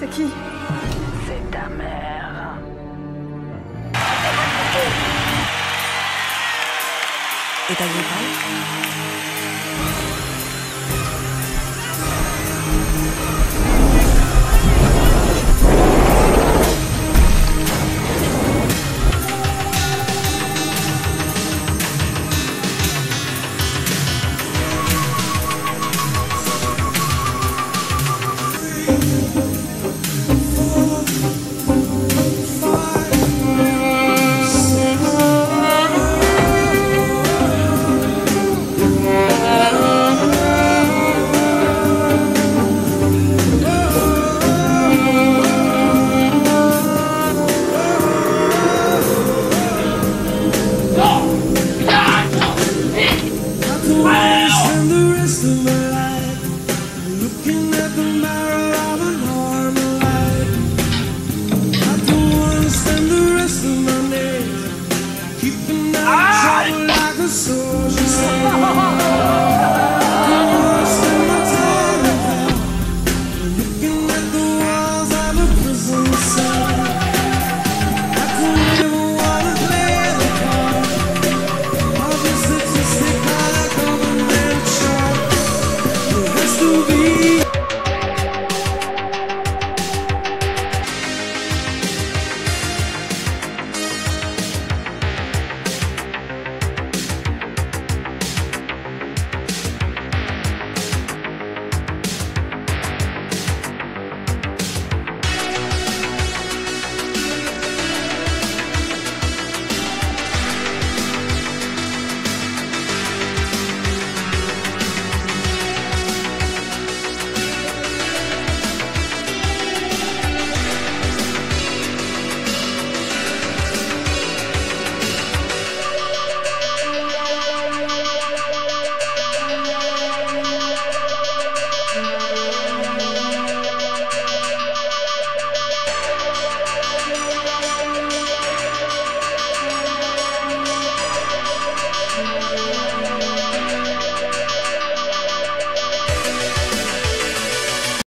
C'est qui C'est ta mère. Et ta grippale